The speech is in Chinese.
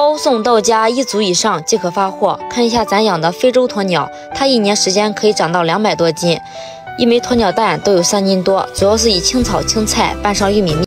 包送到家一组以上即可发货。看一下咱养的非洲鸵鸟它一年时间可以长到两百多斤。一枚鸵鸟蛋都有三斤多主要是以青草青菜拌上玉米面。